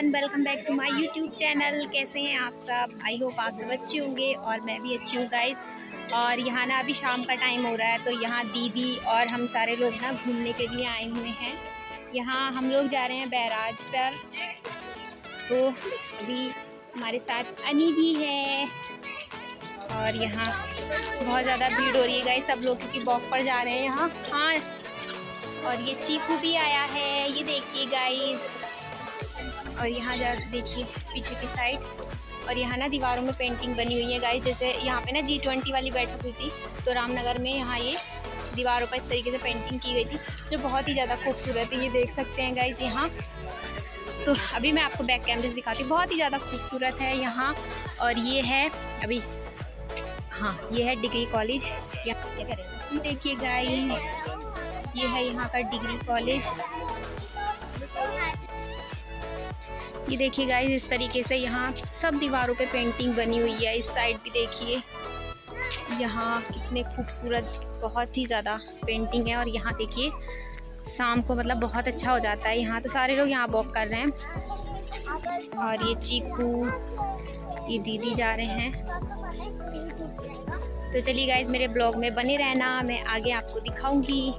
Welcome back to my YouTube channel कैसे हैं आप सब? आई होप आप सब अच्छे होंगे और मैं भी अच्छी हूँ गाइस और यहाँ ना अभी शाम का टाइम हो रहा है तो यहाँ दीदी और हम सारे लोग ना घूमने के लिए आए हुए हैं। यहाँ हम लोग जा रहे हैं बैराज पर। तो अभी हमारे साथ अनी भी है। और यहाँ बहुत ज़्यादा भीड़ हो रही है गाइस सब लोग क्योंकि वॉक पर जा रहे हैं यहाँ। हाँ। और ये चीकू भी आया है। ये देखिए गाइस और यहाँ जा, देखिए, पीछे की साइड और यहाँ ना दीवारों में पेंटिंग बनी हुई है गाइस जैसे यहाँ पे ना जी ट्वेंटी वाली बैठक हुई थी तो रामनगर में यहाँ ये दीवारों पर इस तरीके से पेंटिंग की गई थी, जो बहुत ही ज़्यादा खूबसूरत है, ये देख सकते हैं गाइज़ यहाँ। तो अभी मैं आपको बैक कैमरे से दिखाती हूँ। बहुत ही ज़्यादा खूबसूरत है यहाँ, और ये है अभी हाँ ये है डिग्री कॉलेज यहाँ देखिए गाइज़ ये है यहाँ का डिग्री कॉलेज ये देखिए गाइस इस तरीके से यहाँ सब दीवारों पे पेंटिंग बनी हुई है। इस साइड भी देखिए। यहाँ कितने खूबसूरत, बहुत ही ज़्यादा पेंटिंग है और यहाँ देखिए, शाम को मतलब बहुत अच्छा हो जाता है। यहाँ तो सारे लोग यहाँ वॉक कर रहे हैं। और ये चीकू, ये दीदी जा रहे हैं। तो चलिए गाइज़ मेरे ब्लॉग में बने रहना। मैं आगे आपको दिखाऊँगी।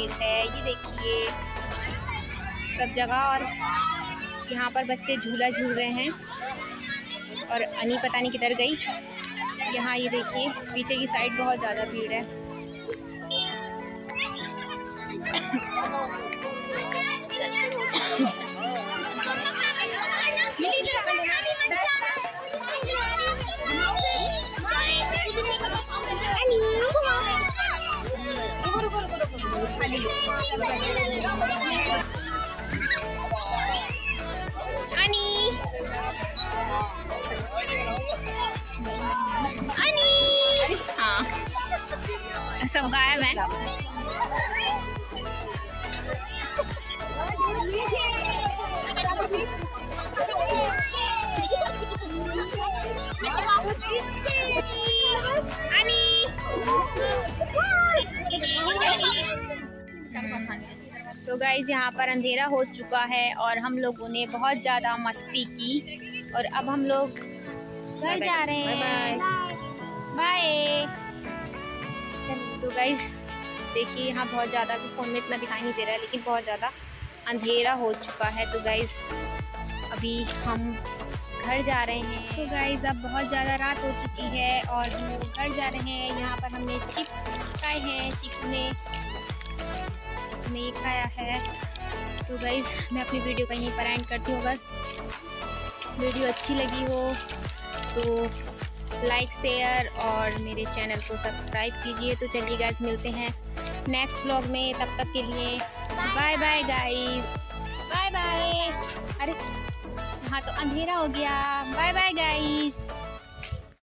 भीड़ है, ये देखिए। सब जगह और यहाँ पर बच्चे झूला झूल रहे हैं और अनी पता नहीं किधर गई। यहाँ ये देखिए, पीछे की साइड बहुत ज़्यादा भीड़ है। Ani. Ani. हाँ सब गायब है तो गाइज़ यहाँ पर अंधेरा हो चुका है और हम लोगों ने बहुत ज़्यादा मस्ती की और अब हम लोग घर जा रहे हैं। बाय तो गाइज़ देखिए यहाँ बहुत ज़्यादा फ़ोन में इतना दिखाई नहीं दे रहा है लेकिन बहुत ज़्यादा अंधेरा हो चुका है। तो गाइज़ अभी हम घर जा रहे हैं। तो गाइज़ अब बहुत ज़्यादा रात हो चुकी है और हम घर जा रहे हैं। यहाँ पर हमने चिप्स खाए हैं चिप्स ने चिप्स ने ये खाया है। तो गाइज़ मैं अपनी वीडियो का यहीं पर एंड करती हूँ। अगर वीडियो अच्छी लगी हो तो लाइक शेयर और मेरे चैनल को सब्सक्राइब कीजिए। तो चलिए गाइज़ मिलते हैं नेक्स्ट ब्लॉग में। तब तक के लिए bye bye guys bye bye अरे हाँ तो अंधेरा हो गया। Bye bye guys